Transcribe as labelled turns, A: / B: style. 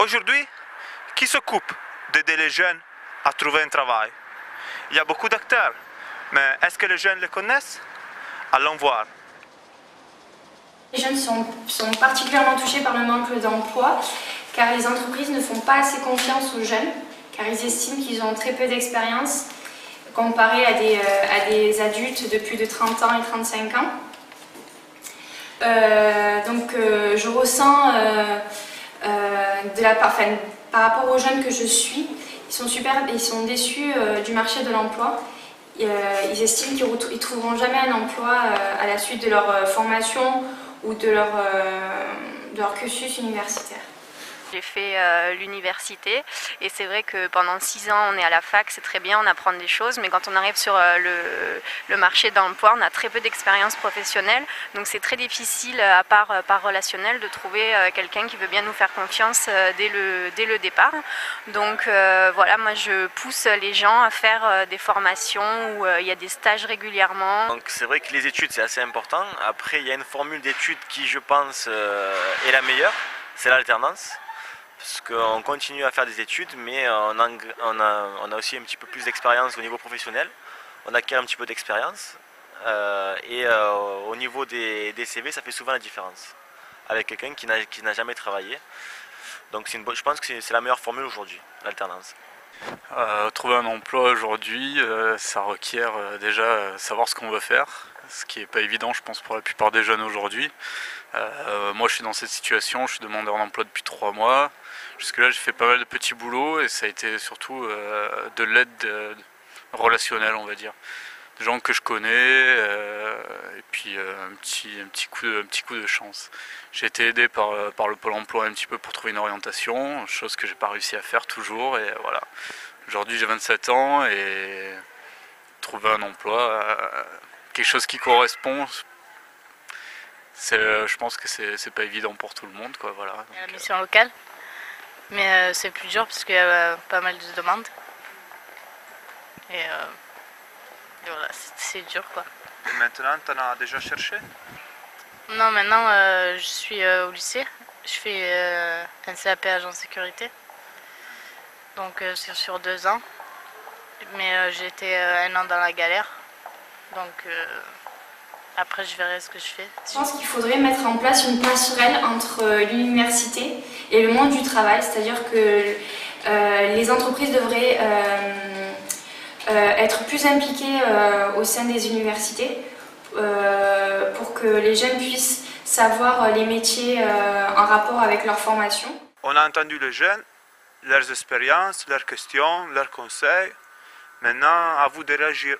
A: Aujourd'hui, qui s'occupe d'aider les jeunes à trouver un travail? Il y a beaucoup d'acteurs, mais est-ce que les jeunes les connaissent? Allons voir.
B: Les jeunes sont, particulièrement touchés par le manque d'emploi car les entreprises ne font pas assez confiance aux jeunes car ils estiment qu'ils ont très peu d'expérience comparé à des, euh, à des adultes de plus de 30 ans et 35 ans. Euh, donc euh, je ressens de la par rapport aux jeunes que je suis, ils sont super, ils sont déçus du marché de l'emploi. ils estiment qu'ils ne trouveront jamais un emploi à la suite de leur formation ou de leur cursus universitaire.
C: J'ai fait euh, l'université et c'est vrai que pendant six ans on est à la fac, c'est très bien, on apprend des choses, mais quand on arrive sur euh, le, marché d'emploi, on a très peu d'expérience professionnelle, donc c'est très difficile, à part euh, par relationnel, de trouver quelqu'un qui veut bien nous faire confiance dès le, dès le départ. Donc voilà, moi je pousse les gens à faire des formations où il y a des stages régulièrement.
D: Donc c'est vrai que les études c'est assez important. Après il y a une formule d'études qui je pense est la meilleure, c'est l'alternance parce qu'on continue à faire des études, mais on a, aussi un petit peu plus d'expérience au niveau professionnel. On acquiert un petit peu d'expérience. Euh, et euh, au niveau des, CV, ça fait souvent la différence avec quelqu'un qui n'a jamais travaillé. Donc je pense que c'est la meilleure formule aujourd'hui, l'alternance.
E: Euh, trouver un emploi aujourd'hui, ça requiert déjà savoir ce qu'on veut faire, ce qui n'est pas évident je pense pour la plupart des jeunes aujourd'hui. moi je suis dans cette situation, je suis demandeur d'emploi depuis trois mois. Jusque-là, j'ai fait pas mal de petits boulots et ça a été surtout euh, de l'aide relationnelle, on va dire. Gens que je connais euh, et puis euh, un, petit, un, petit coup de, un petit coup de chance. J'ai été aidé par, par le Pôle emploi un petit peu pour trouver une orientation, chose que j'ai pas réussi à faire toujours. Et voilà. Aujourd'hui, j'ai 27 ans et trouver un emploi, quelque chose qui correspond, je pense que c'est pas évident pour tout le monde. Quoi, voilà.
C: la mission locale? Mais euh, c'est plus dur parce qu'il y a euh, pas mal de demandes. Et, euh, voilà, c'est dur quoi.
A: Et maintenant, tu en as déjà cherché?
C: Non, maintenant je suis au lycée. Je fais un CAP agent sécurité. Donc c'est sur deux ans. Mais j'ai été un an dans la galère. Donc après, je verrai ce que je fais.
B: Je pense qu'il faudrait mettre en place une passerelle entre euh, l'université et le monde du travail, c'est-à-dire que euh, les entreprises devraient euh, être plus impliquées au sein des universités pour que les jeunes puissent savoir les métiers en rapport avec leur formation.
A: On a entendu les jeunes, leurs expériences, leurs questions, leurs conseils. Maintenant, à vous de réagir.